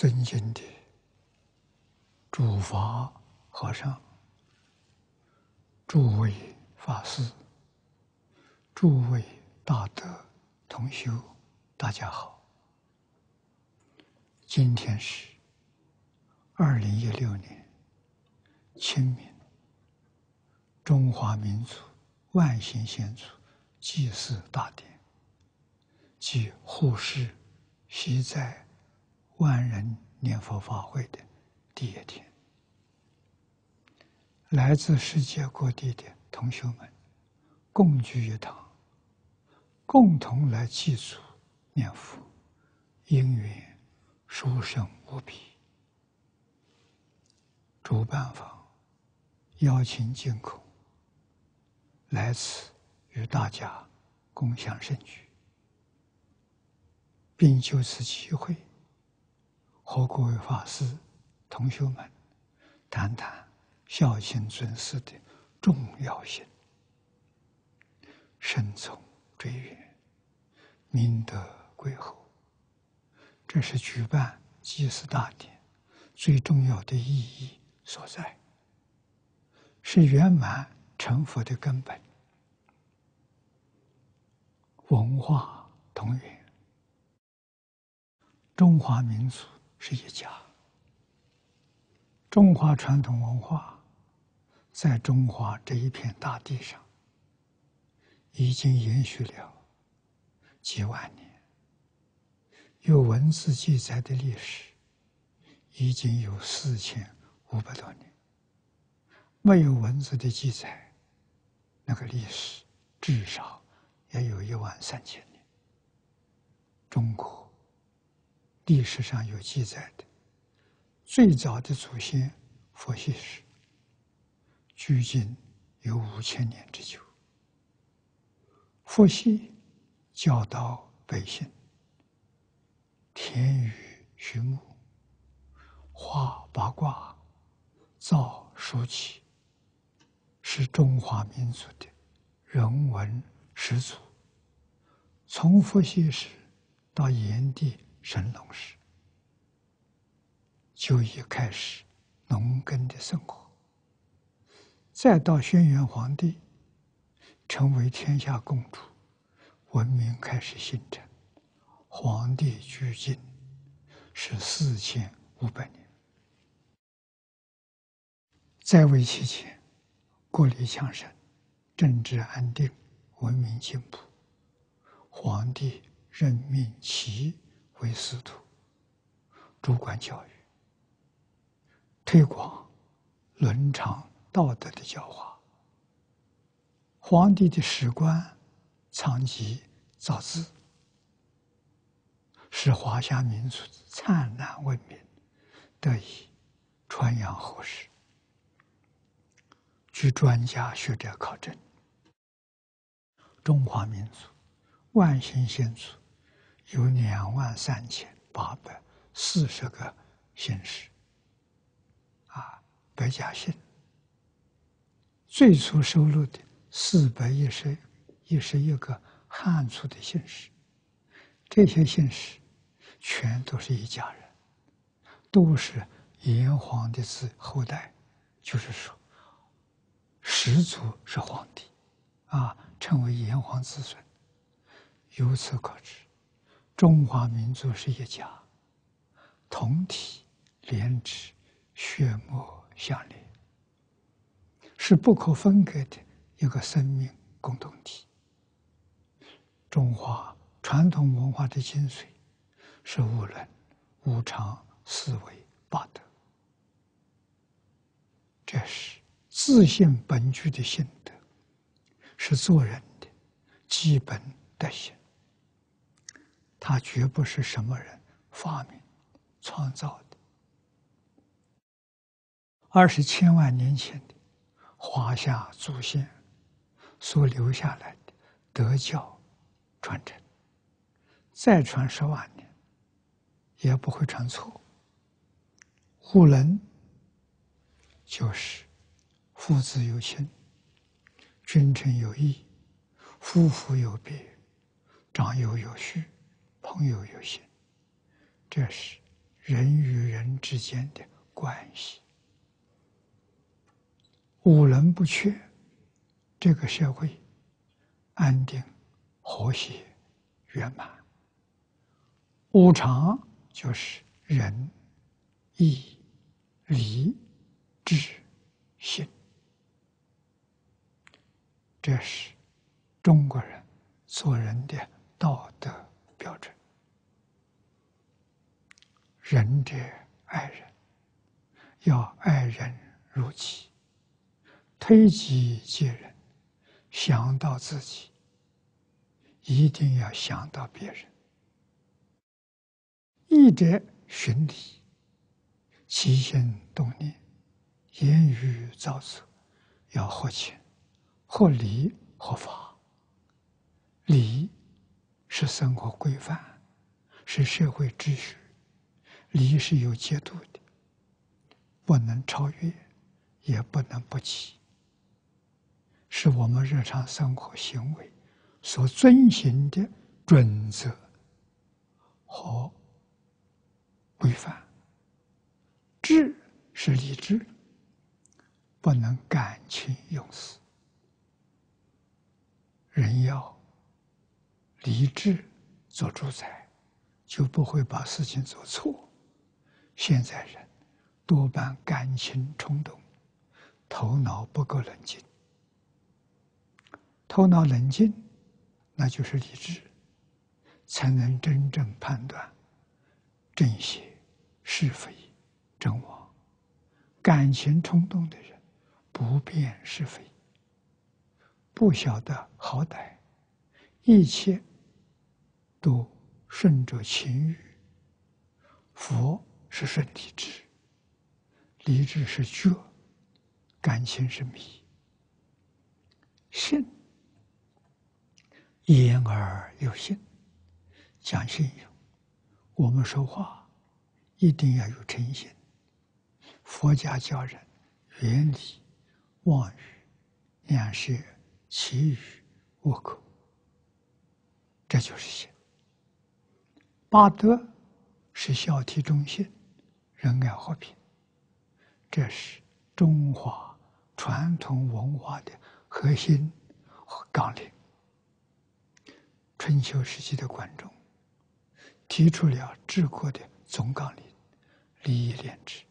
尊敬的诸法和尚、诸位法师、诸位大德同修，大家好！今天是二零一六年清明，中华民族万行先祖祭祀大典，即护世习在。万人念佛法会的第一天，来自世界各地的同学们共聚一堂，共同来祭祖念佛，因缘殊胜无比。主办方邀请净空来此与大家共享盛举，并就此机会。和各位法师、同学们谈谈孝亲尊师的重要性，慎重追远，明德归厚。这是举办祭祀大典最重要的意义所在，是圆满成佛的根本。文化同源，中华民族。是一家。中华传统文化在中华这一片大地上已经延续了几万年，有文字记载的历史已经有四千五百多年，没有文字的记载，那个历史至少也有一万三千年。中国。历史上有记载的最早的祖先佛系史，距今有五千年之久。佛系教导百姓填语序木、画八卦、造书契，是中华民族的人文始祖。从佛系史到炎帝。神农氏，就已开始农耕的生活。再到轩辕皇帝成为天下共主，文明开始形成。皇帝距今是四千五百年。在位期间，国力强盛，政治安定，文明进步。皇帝任命其。为师徒，主管教育，推广伦常道德的教化。皇帝的史官长吉造字，使华夏民族灿烂文明得以传扬后世。据专家学者考证，中华民族万行先祖。有两万三千八百四十个姓氏，啊，百家姓。最初收录的四百一十一十一个汉族的姓氏，这些姓氏全都是一家人，都是炎黄的子后代，就是说，始祖是皇帝，啊，称为炎黄子孙。由此可知。中华民族是一家，同体连枝，血脉相连，是不可分割的一个生命共同体。中华传统文化的精髓是无伦、无常、四维、八德，这是自信本具的心德，是做人的基本德行。它绝不是什么人发明、创造的，二十千万年前的华夏祖先所留下来的德教传承。再传十万年，也不会传错。护人就是父子有亲，君臣有义，夫妇有别，长幼有序。朋友有心，这是人与人之间的关系。五伦不缺，这个社会安定、和谐、圆满。五常就是仁、义、礼、智、信，这是中国人做人的道德标准。仁者爱人，要爱人如己。推己及人，想到自己，一定要想到别人。义者循礼，起心动念，言语造作，要合情、合理、合法。礼是生活规范，是社会秩序，礼是有节度的，不能超越，也不能不及。是我们日常生活行为所遵循的准则和规范。智是理智，不能感情用事。人要理智做主宰，就不会把事情做错。现在人多半感情冲动，头脑不够冷静。头脑冷静，那就是理智，才能真正判断正邪、是非、正妄。感情冲动的人，不辨是非，不晓得好歹，一切都顺着情欲。佛是顺理智，理智是觉，感情是迷，信。言而有信，讲信用。我们说话一定要有诚信。佛家教人远离妄语、两舌、绮语、恶口，这就是信。八德是孝悌忠信、仁爱和平，这是中华传统文化的核心和纲领。春秋时期的管仲提出了治国的总纲领：礼义廉耻。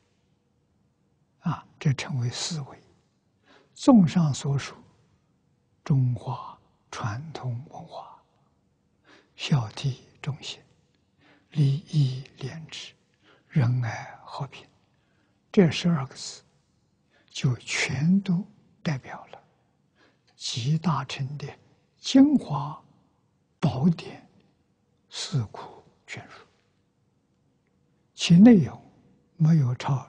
啊，这称为四维。综上所述，中华传统文化，孝悌忠信、礼义廉耻、仁爱和平，这十二个字，就全都代表了集大成的精华。宝典四库全书，其内容没有超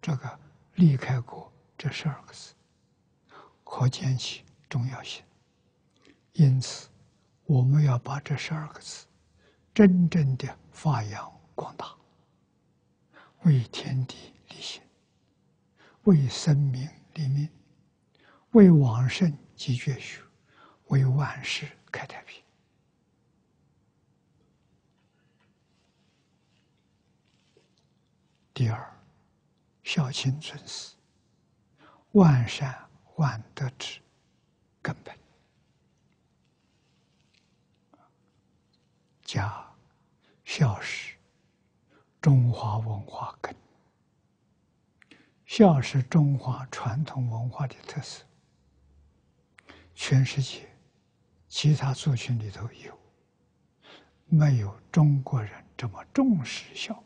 这个离开过这十二个字，可见其重要性。因此，我们要把这十二个字真正的发扬光大，为天地立心，为生民立命，为往圣继绝学，为万世开太平。第二，孝亲尊师，万善万德之根本。家孝是中华文化根，孝是中华传统文化的特色。全世界其他族群里头有，没有中国人这么重视孝。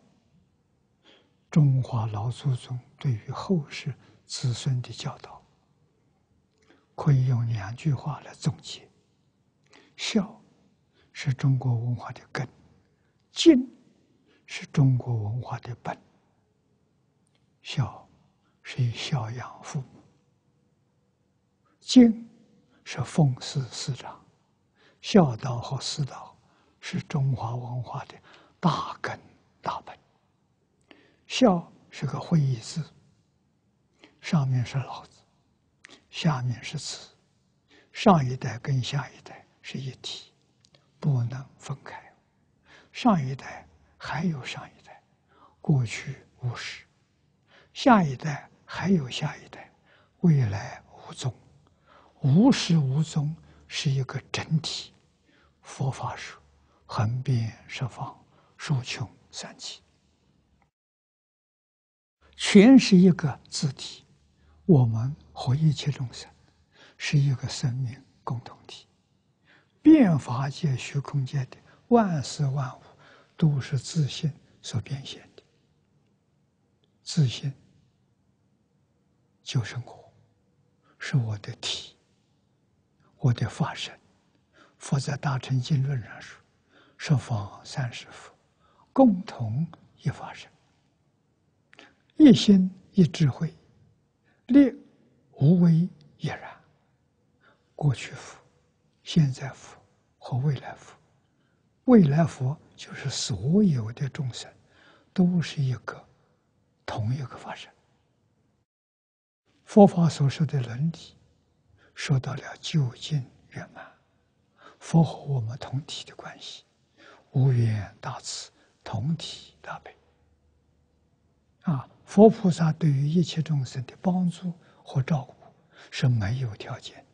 中华老祖宗对于后世子孙的教导，可以用两句话来总结：孝是中国文化的根，敬是中国文化的本。孝是以孝养父母，敬是奉事师长。孝道和师道是中华文化的大根大本。孝是个会意字，上面是老子，下面是子，上一代跟下一代是一体，不能分开。上一代还有上一代，过去无始，下一代还有下一代，未来无踪，无始无终是一个整体。佛法说，横遍十方，数穷三际，全是一个字体。我们和一切众生是一个生命共同体，变法界、虚空界的万事万物都是自信所变现的。自信就是我，是我的体，我的法身。佛在《大乘经论》上说：“十方三世佛，共同一法身，一心一智慧。”列无为也然。过去佛、现在佛和未来佛，未来佛就是所有的众生，都是一个同一个法身。佛法所说的伦理，说到了究竟圆满，佛和我们同体的关系，无缘大慈，同体大悲。啊，佛菩萨对于一切众生的帮助和照顾是没有条件，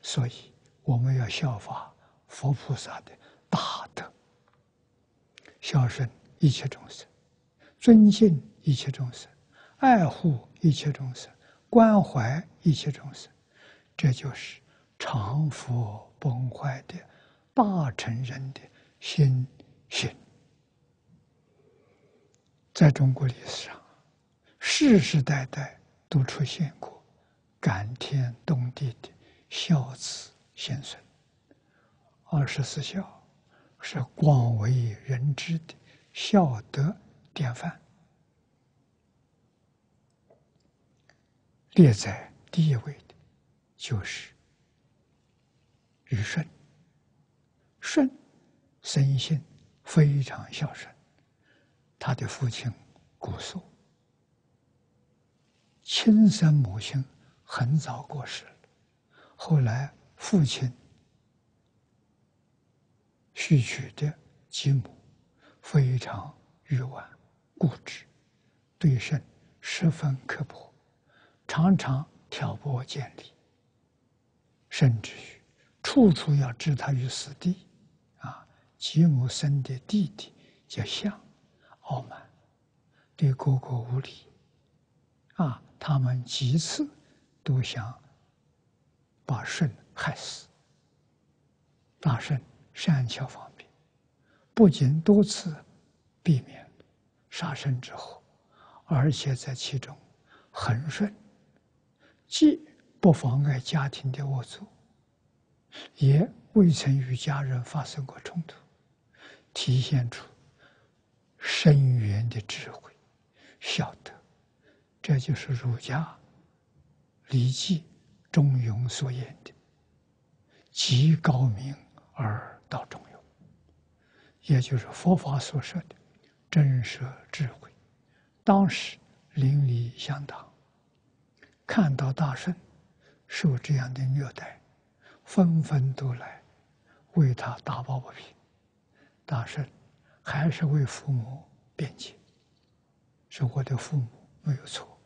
所以我们要效法佛菩萨的大德，孝顺一切众生，尊敬一切众生，爱护一切众生，关怀一切众生，这就是常福崩坏的大成人的心性。在中国历史上，世世代代都出现过感天动地的孝子贤孙。二十四孝是广为人知的孝德典范。列在第一位的，就是禹舜。舜生性非常孝顺。他的父亲古肃，亲生母亲很早过世了，后来父亲续娶的继母非常愚顽固执，对圣十分刻薄，常常挑拨见离，甚至于处处要置他于死地。啊，继母生的弟弟叫相。傲慢，对哥哥无礼，啊！他们几次都想把舜害死。大圣善巧方便，不仅多次避免杀生之祸，而且在其中恒顺，既不妨碍家庭的恶作，也未曾与家人发生过冲突，体现出。深远的智慧，晓得，这就是儒家《礼记》《中庸》所言的“极高明而到中庸”，也就是佛法所说的真实智慧。当时邻里相当，看到大圣受这样的虐待，纷纷都来为他打抱不平。大圣。还是为父母辩解，是我的父母没有错，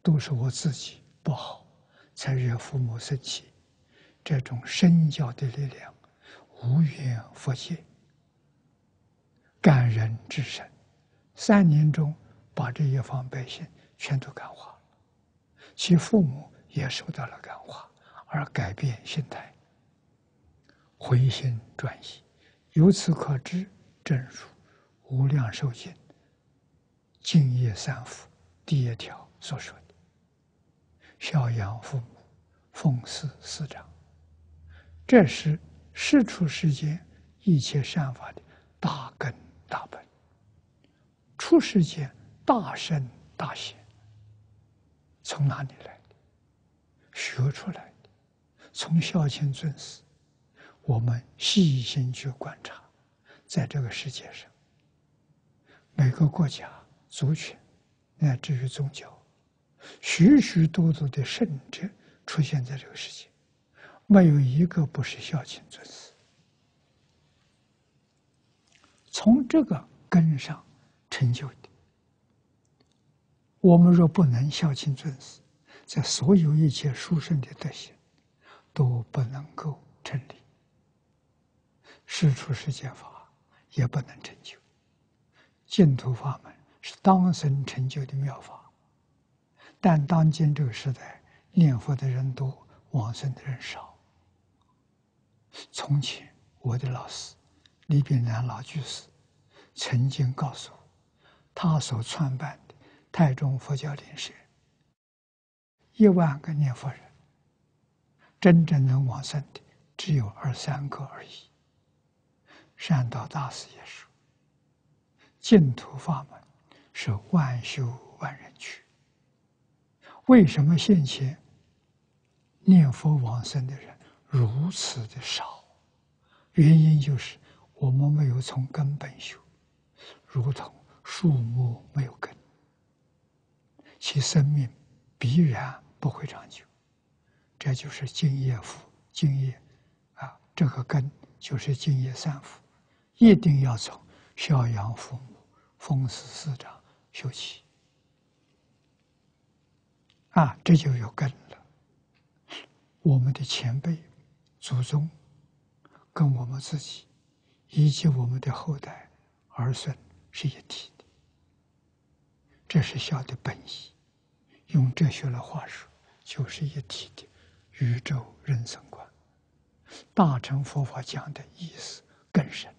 都是我自己不好，才惹父母生气。这种身教的力量，无缘佛界，感人至深。三年中，把这一方百姓全都感化了，其父母也受到了感化，而改变心态，回心转意。由此可知。正如《无量寿经》净业三福第一条所说的：“孝养父母，奉事师长。”这是是出世间一切善法的大根大本。出世间大圣大贤从哪里来的？学出来的。从孝亲尊师，我们细心去观察。在这个世界上，每个国家、族群，乃至于宗教，许许多多的圣者出现在这个世界，没有一个不是孝亲尊师。从这个根上，成就的。我们若不能孝亲尊师，在所有一切殊胜的德行都不能够成立，世出世间法也不能成就。净土法门是当生成就的妙法，但当今这个时代，念佛的人多，往生的人少。从前我的老师李炳南老居士曾经告诉我，他所创办的。太中佛教灵社，一万个念佛人，真正能往生的只有二三个而已。善导大师也说：“净土法门是万修万人去。”为什么现前念佛往生的人如此的少？原因就是我们没有从根本修，如同树木没有根。其生命必然不会长久，这就是敬业福、敬业啊，这个根就是敬业三福，一定要从孝养父母、奉事师长修起啊，这就有根了。我们的前辈、祖宗跟我们自己以及我们的后代儿孙是一体的。这是孝的本意，用哲学的话说，就是一体的宇宙人生观。大乘佛法讲的意思更深，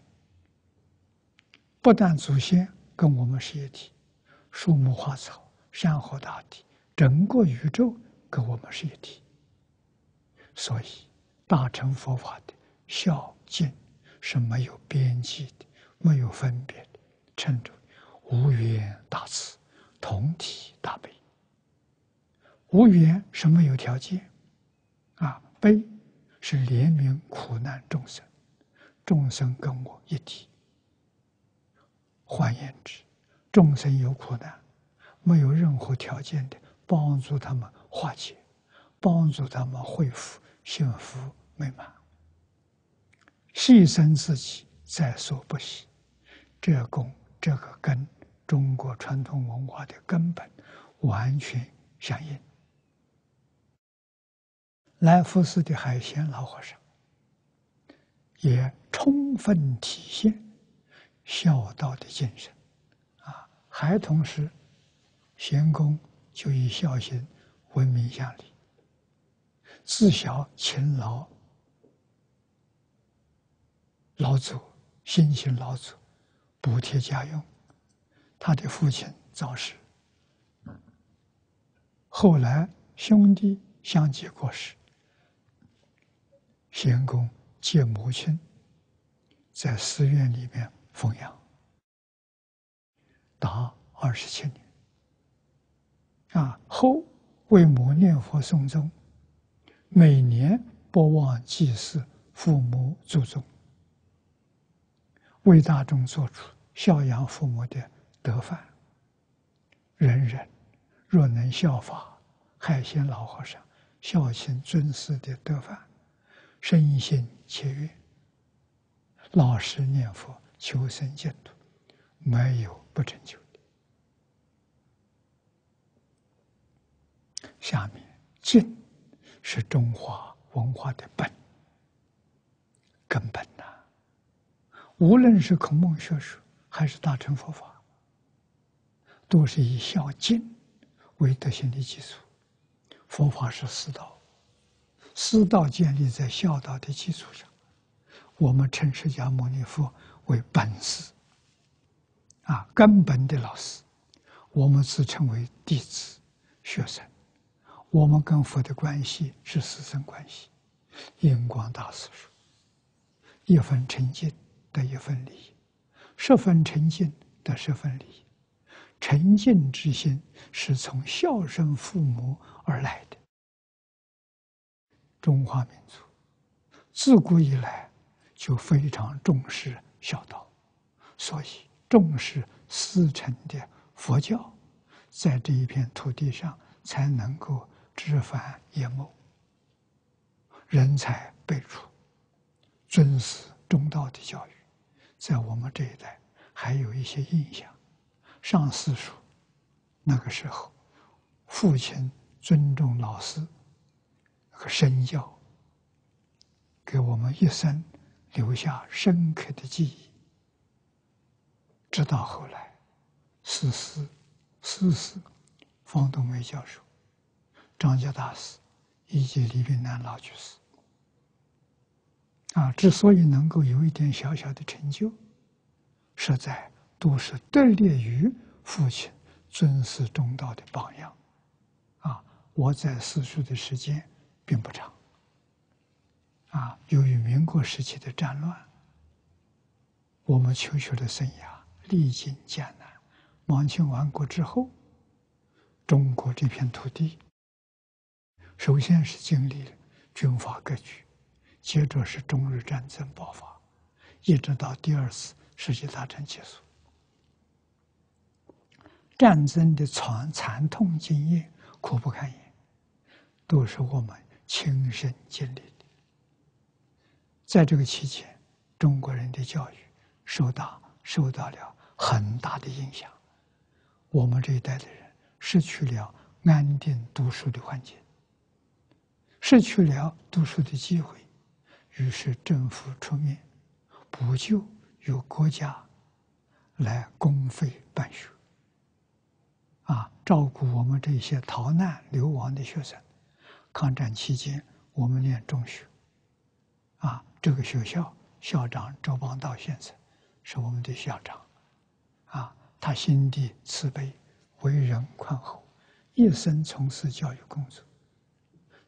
不但祖先跟我们是一体，树木花草、山河大地，整个宇宙跟我们是一体。所以，大乘佛法的孝敬是没有边际的，没有分别的，称之为无缘大慈。同体大悲，无缘是没有条件，啊，悲是怜悯苦难众生，众生跟我一体。换言之，众生有苦难，没有任何条件的帮助他们化解，帮助他们恢复幸福美满，牺牲自己在所不惜，这功这个根。中国传统文化的根本完全相应。来福寺的海鲜老和尚也充分体现孝道的精神。啊，孩童时，贤公就以孝心闻名乡里，自小勤劳劳作，辛勤劳作，补贴家用。他的父亲早逝，后来兄弟相继过世，贤公接母亲在寺院里面奉养，达二十七年。啊，后为母念佛诵宗，每年不忘祭祀父母祖宗，为大众做出孝养父母的。德范，人人若能效法海鲜老和尚孝亲尊师的德范，身心切愿，老实念佛求生净土，没有不成就的。下面敬是中华文化的本根本呐，无论是孔孟学说还是大乘佛法。都是以孝敬为德行的基础。佛法是四道，四道建立在孝道的基础上。我们称释迦牟尼佛为本师，啊，根本的老师。我们自称为弟子、学生。我们跟佛的关系是师生关系。印光大师说：“一分诚信得一分利益，十分诚信得十分利益。”沉静之心是从孝顺父母而来的。中华民族自古以来就非常重视孝道，所以重视师承的佛教，在这一片土地上才能够枝繁叶茂，人才辈出，尊师重道的教育，在我们这一代还有一些印象。上私塾，那个时候，父亲尊重老师，和身教，给我们一生留下深刻的记忆。直到后来，师师、师师，方东梅教授、张家大师以及李炳南老居士，啊，之所以能够有一点小小的成就，实在都是得力于父亲尊师重道的榜样。啊，我在四书的时间并不长。啊，由于民国时期的战乱，我们求学的生涯。历经艰难，满清亡国之后，中国这片土地，首先是经历军阀割据，接着是中日战争爆发，一直到第二次世界大战结束，战争的惨惨痛经验苦不堪言，都是我们亲身经历的。在这个期间，中国人的教育受到受到了。很大的影响，我们这一代的人失去了安定读书的环境，失去了读书的机会，于是政府出面补救，由国家来公费办学，啊，照顾我们这些逃难流亡的学生。抗战期间，我们念中学，啊，这个学校校长周邦道先生是我们的校长。啊，他心地慈悲，为人宽厚，一生从事教育工作，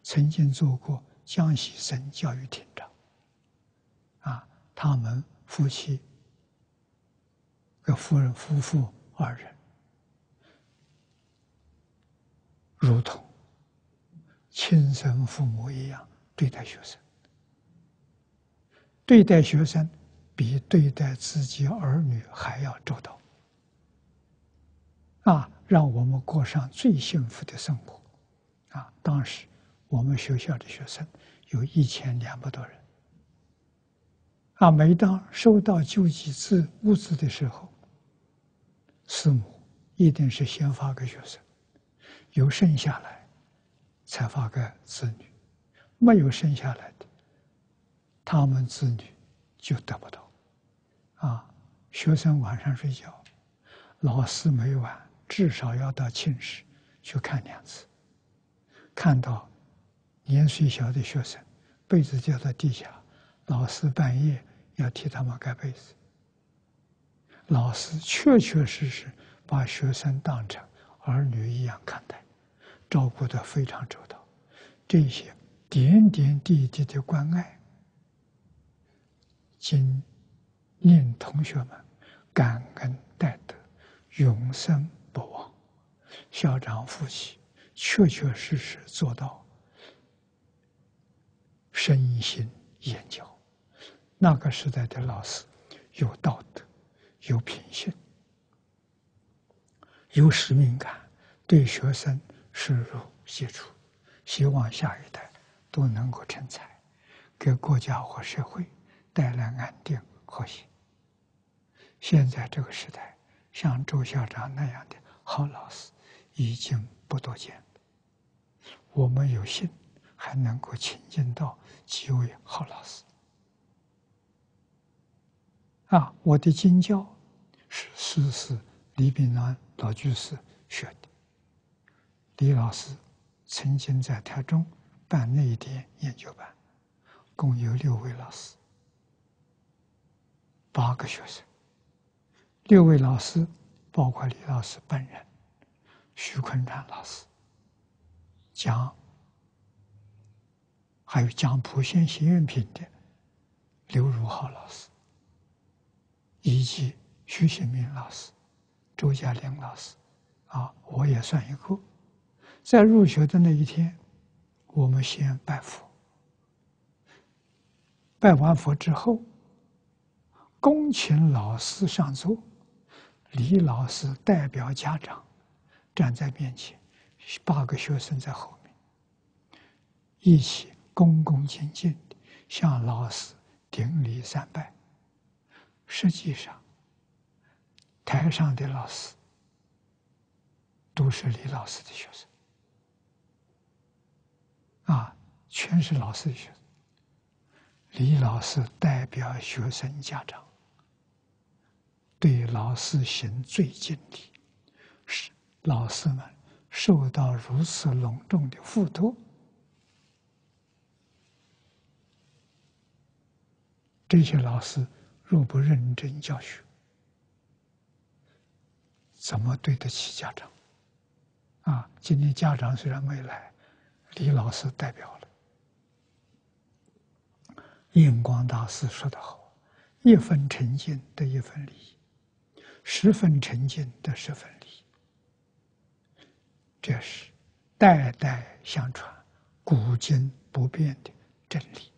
曾经做过江西省教育厅长。啊，他们夫妻和夫人夫妇二人，如同亲生父母一样对待学生，对待学生比对待自己儿女还要周到。啊，让我们过上最幸福的生活！啊，当时我们学校的学生有一千两百多人。啊，每当收到救济资物资的时候，师母一定是先发给学生，有剩下来才发给子女，没有剩下来的，他们子女就得不到。啊，学生晚上睡觉，老师每晚。至少要到寝室去看两次，看到年岁小的学生被子掉到地下，老师半夜要替他们盖被子。老师确确实实把学生当成儿女一样看待，照顾的非常周到。这些点点滴滴的关爱，今令同学们感恩戴德，永生。不忘校长夫妻，确确实实做到身心研教。那个时代的老师有道德，有品性，有使命感，对学生深入接触，希望下一代都能够成才，给国家和社会带来安定和谐。现在这个时代。像周校长那样的好老师已经不多见。我们有幸还能够亲近到几位好老师。啊，我的经教是师师李炳南老居士学的。李老师曾经在台中办内典研究班，共有六位老师，八个学生。六位老师，包括李老师本人、徐坤传老师、讲，还有讲普贤行愿品的刘如浩老师，以及徐新明老师、周嘉玲老师，啊，我也算一个。在入学的那一天，我们先拜佛，拜完佛之后，恭请老师上座。李老师代表家长站在面前，八个学生在后面，一起恭恭敬敬的向老师顶礼三拜。实际上，台上的老师都是李老师的学生，啊，全是老师的学生。李老师代表学生家长，对老师行最敬礼，是老师们受到如此隆重的付托。这些老师若不认真教学，怎么对得起家长？啊，今天家长虽然没来，李老师代表了。印光大师说得好：“一分诚信得一分利益，十分诚信得十分利益。”这是代代相传、古今不变的真理。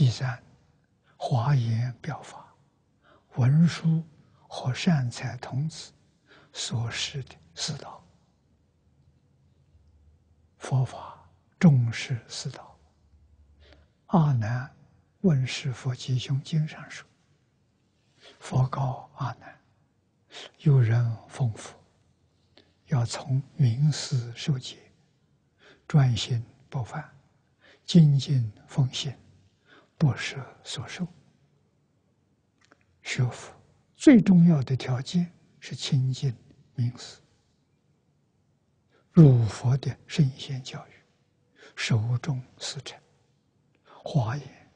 第三，华严表法，文殊和善财童子所示的四道，佛法重视四道。阿难问师佛吉凶经上说：“佛告阿难，有人奉佛，要从名师受戒，专心不犯，精进奉献。”不舍所受，学佛最重要的条件是亲近名师，入佛的圣贤教育，受众四乘，华严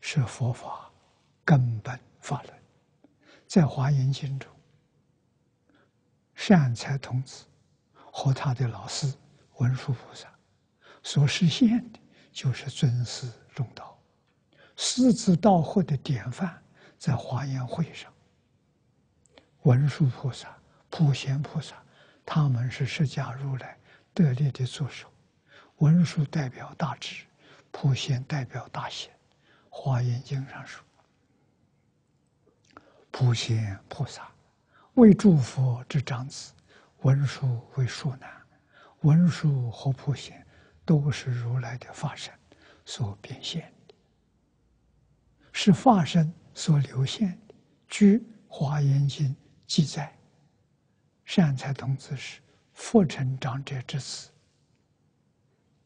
是佛法根本法论，在华严经中，善财童子和他的老师文殊菩萨所实现的，就是尊师重道。师子道货的典范，在华严会上，文殊菩萨、普贤菩萨，他们是释迦如来得力的助手。文殊代表大智，普贤代表大贤。华严经上说，普贤菩萨为诸佛之长子，文殊为庶男，文殊和普贤都是如来的化身所变现。是法身所流现的，据《华严经》记载，善财童子是佛成长者之子，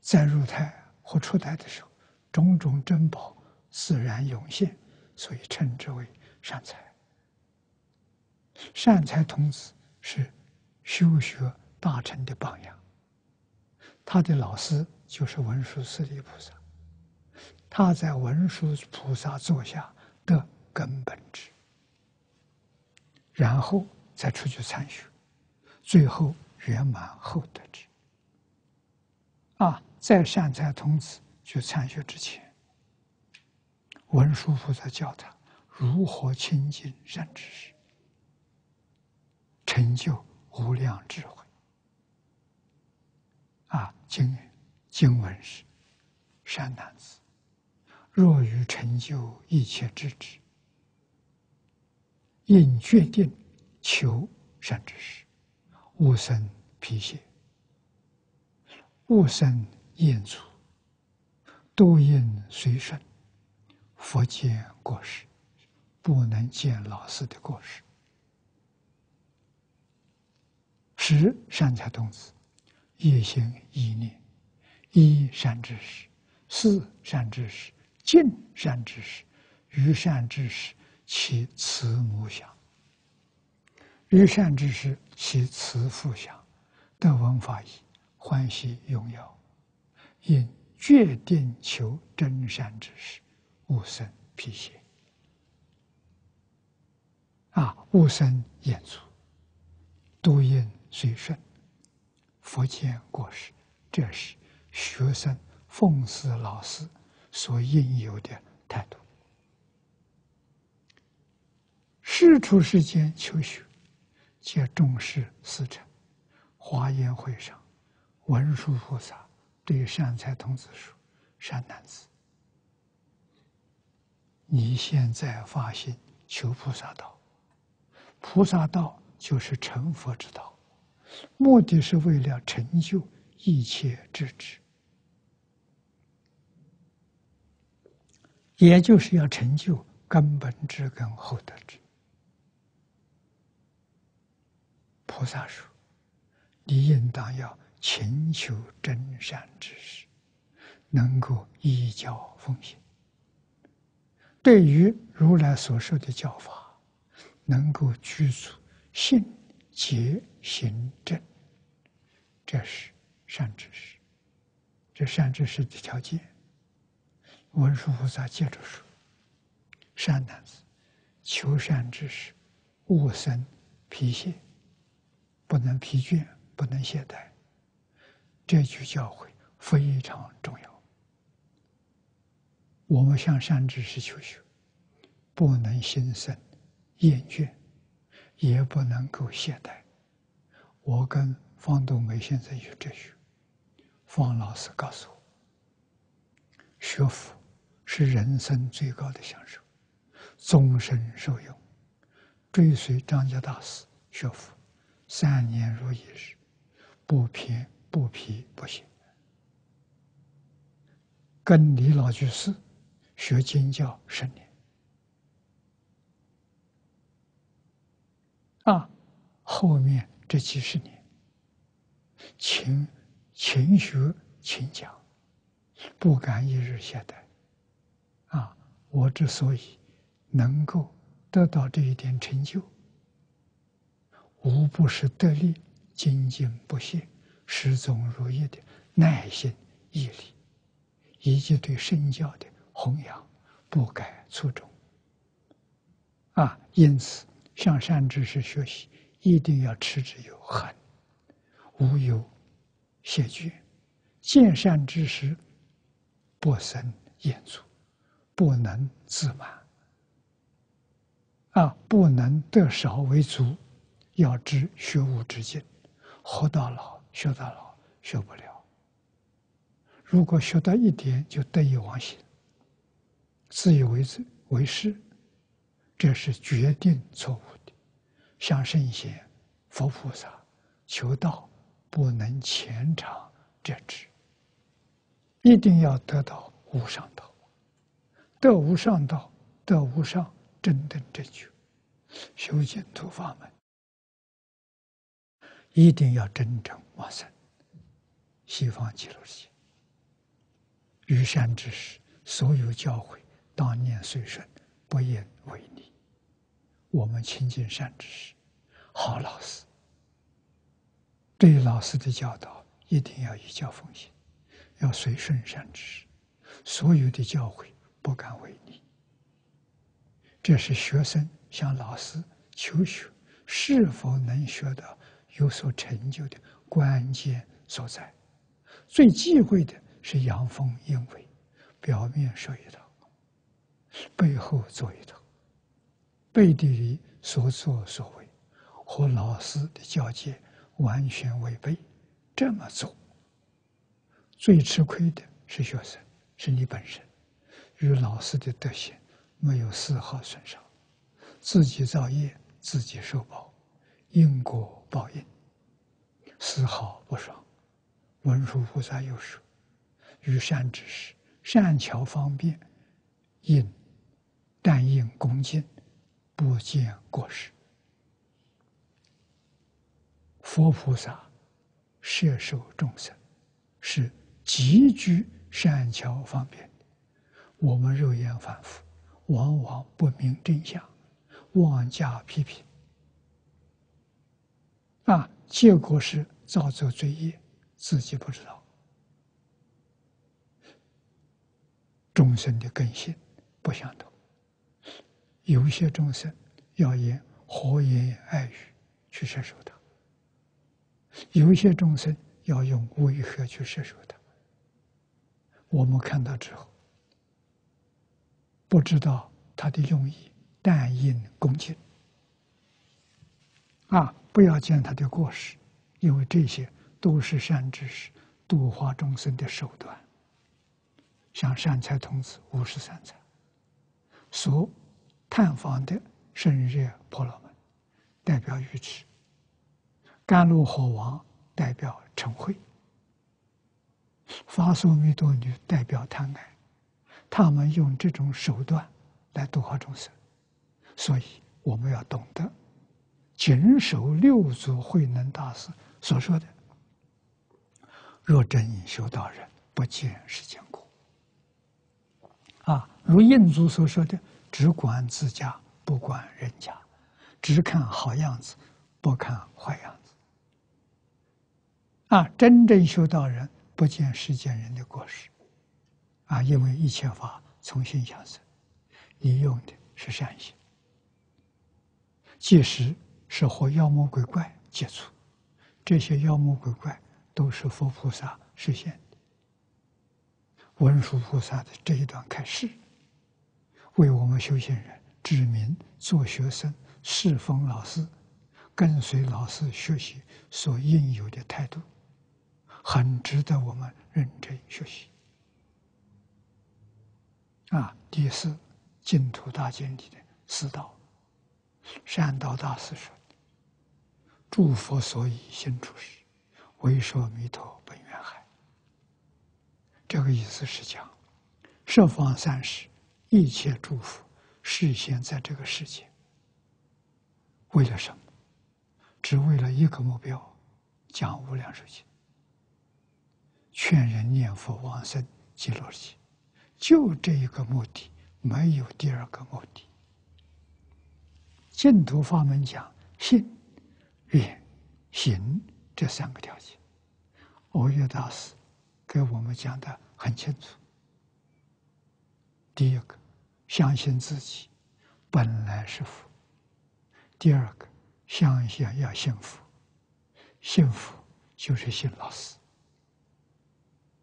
在入胎或出胎的时候，种种珍宝自然涌现，所以称之为善财。善财童子是修学大成的榜样，他的老师就是文殊师利菩萨。他在文殊菩萨座下的根本智，然后再出去参学，最后圆满后得智。啊，在善财童子去参学之前，文殊菩萨教他如何亲近善知识，成就无量智慧。啊，经经文是善男子。若欲成就一切之智，应决定求善知识，勿生脾邪，勿生厌足，多应随顺。佛见过失，不能见老师的过失。十善财童子，一心一念，一善知识，四善知识。尽善知识，于善知识其慈母想；于善知识其慈父想。得闻法义，欢喜荣耀，应决定求真善知识，勿生辟邪。啊，勿生厌足，多应随顺，佛见过失。这是学生奉事老师。所应有的态度。世出世间求学，皆重视四乘。华严会上，文殊菩萨对善财童子说：“善男子，你现在发心求菩萨道，菩萨道就是成佛之道，目的是为了成就一切智智。”也就是要成就根本智跟后得智，菩萨说：“你应当要勤求真善知识，能够依教奉行。对于如来所说的教法，能够具足信、解、行、正，这是善知识。这善知识的条件，文殊菩萨接着说：‘善男子，求善知识，勿生疲懈。’”不能疲倦，不能懈怠，这句教诲非常重要。我们向善知识求学，不能心生厌倦，也不能够懈怠。我跟方东梅先生有哲学，方老师告诉我，学佛是人生最高的享受，终身受用。追随张家大师学佛。三年如一日，不偏不疲不休。跟李老居士学经教十年，啊，后面这几十年，勤勤学勤讲，不敢一日懈怠。我之所以能够得到这一点成就。无不是得力、精进不懈、始终如一的耐心、毅力，以及对圣教的弘扬不改初衷。啊，因此向善知识学习，一定要持之有恒，无有懈倦；见善知识，不生厌足，不能自满。啊，不能得少为足。要知学无止境，活到老学到老学不了。如果学到一点就得意忘形，自以为是为师，这是决定错误的。向圣贤、佛菩萨求道，不能浅尝辄止，一定要得到无上道。得无上道，得无上正等正觉，修净土法门。一定要真正往生西方极乐世界。于善之时，所有教诲当念随顺，不言违逆。我们亲近善知识，好老师，对老师的教导一定要以教奉行，要随顺善知识，所有的教诲不敢违逆。这是学生向老师求学是否能学到。有所成就的关键所在，最忌讳的是阳奉阴违，表面说一套，背后做一套，背地里所作所为和老师的交接完全违背。这么做，最吃亏的是学生，是你本身，与老师的德行没有丝毫损伤，自己造业，自己受报，因果。报应丝毫不爽。文殊菩萨又说：“于善之事，善巧方便，应但应恭敬，不见过失。”佛菩萨摄受众生，是极具善巧方便。我们肉眼凡夫，往往不明真相，妄加批评。啊，结果是造作罪业，自己不知道。众生的根性不相同，有些众生要言和言爱语去摄受他，有些众生要用威吓去摄受他。我们看到之后，不知道他的用意，但应恭敬。啊。不要见他的过失，因为这些都是善知识度化众生的手段。像善财童子五十三参所探访的圣热婆罗门，代表愚痴；甘露火王代表嗔恚；法所弥多女代表贪爱。他们用这种手段来度化众生，所以我们要懂得。谨守六祖慧能大师所说的：“若真修道人，不见世间苦。”啊，如印祖所说的：“只管自家，不管人家；只看好样子，不看坏样子。”啊，真正修道人不见世间人的过失。啊，因为一切法从心想生，你用的是善心。即使是和妖魔鬼怪接触，这些妖魔鬼怪都是佛菩萨实现的。文殊菩萨的这一段开示，为我们修行人指明做学生侍奉老师、跟随老师学习所应有的态度，很值得我们认真学习。啊，第四净土大经里的四道，善导大师说：“诸佛所以心出世，为说弥陀本愿海。”这个意思是讲，十方三世一切诸佛实现在这个世界，为了什么？只为了一个目标，讲无量寿经，劝人念佛往生极乐世界。就这一个目的，没有第二个目的。净土法门讲信、愿、行这三个条件，欧岳大师给我们讲的很清楚。第一个，相信自己本来是佛；第二个，相信要信佛，信佛就是信老师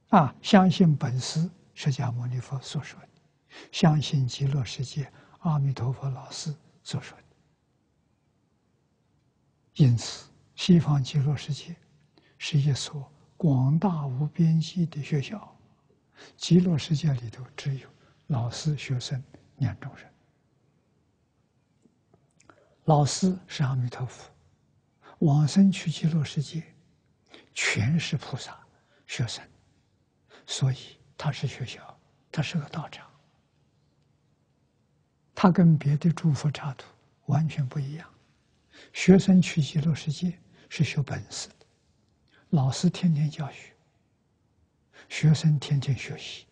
啊，相信本师。释迦牟尼佛所说的，相信极乐世界阿弥陀佛老师所说的。因此，西方极乐世界是一所广大无边际的学校。极乐世界里头只有老师、学生两种人。老师是阿弥陀佛，往生去极乐世界，全是菩萨学生，所以。他是学校，他是个道场，他跟别的诸佛刹土完全不一样。学生去极乐世界是学本事的，老师天天教学，学生天天学习。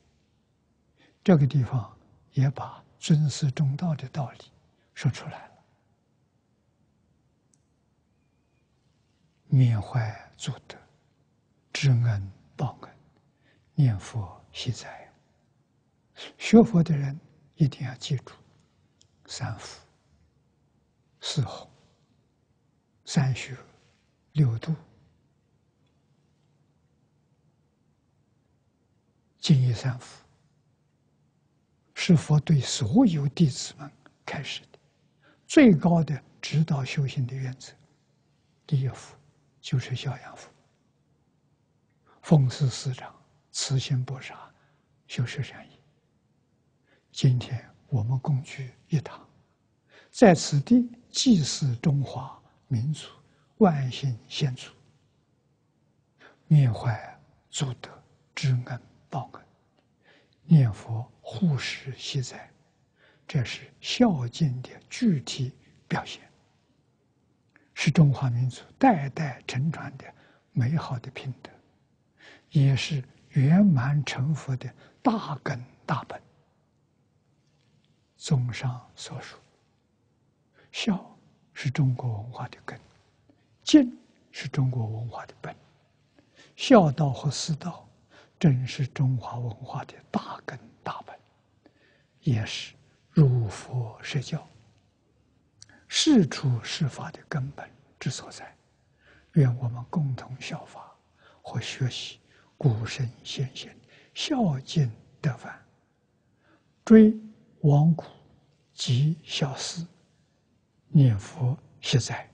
这个地方也把尊师重道的道理说出来了。缅怀祖德，知恩报恩，念佛。现在学佛的人一定要记住三福、四弘、三学、六度、敬业三福，是佛对所有弟子们开始的最高的指导修行的原则。第一福就是孝养福，奉事师长。慈心不杀，修持善业。今天我们共聚一堂，在此地祭祀中华民族万幸先祖，缅怀祖德，知恩报恩，念佛护持息灾，这是孝敬的具体表现，是中华民族代代承传的美好的品德，也是。圆满成佛的大根大本。综上所述，孝是中国文化的根，敬是中国文化的本，孝道和师道正是中华文化的大根大本，也是儒佛释教、世出世法的根本之所在。愿我们共同效法和学习。古圣先贤孝敬德范，追亡古及孝思，念佛息灾，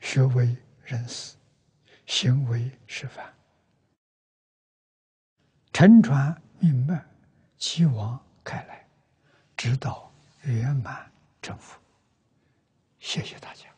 学为人师，行为示范，乘传命脉，继往开来，直到圆满成佛。谢谢大家。